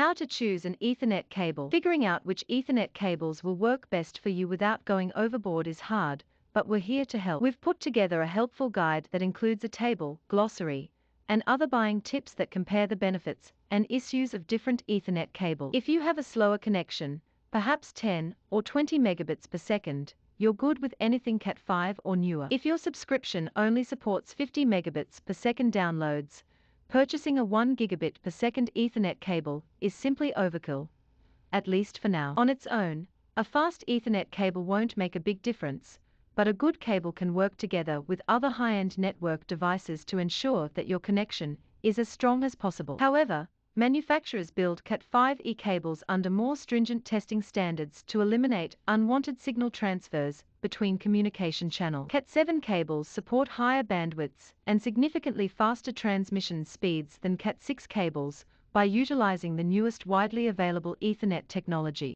How to choose an Ethernet cable. Figuring out which Ethernet cables will work best for you without going overboard is hard, but we're here to help. We've put together a helpful guide that includes a table, glossary, and other buying tips that compare the benefits and issues of different Ethernet cables. If you have a slower connection, perhaps 10 or 20 megabits per second, you're good with anything Cat5 or newer. If your subscription only supports 50 megabits per second downloads, purchasing a 1 gigabit per second Ethernet cable is simply overkill, at least for now. On its own, a fast Ethernet cable won't make a big difference, but a good cable can work together with other high-end network devices to ensure that your connection is as strong as possible. However, Manufacturers build Cat5e cables under more stringent testing standards to eliminate unwanted signal transfers between communication channels. Cat7 cables support higher bandwidths and significantly faster transmission speeds than Cat6 cables by utilizing the newest widely available Ethernet technology.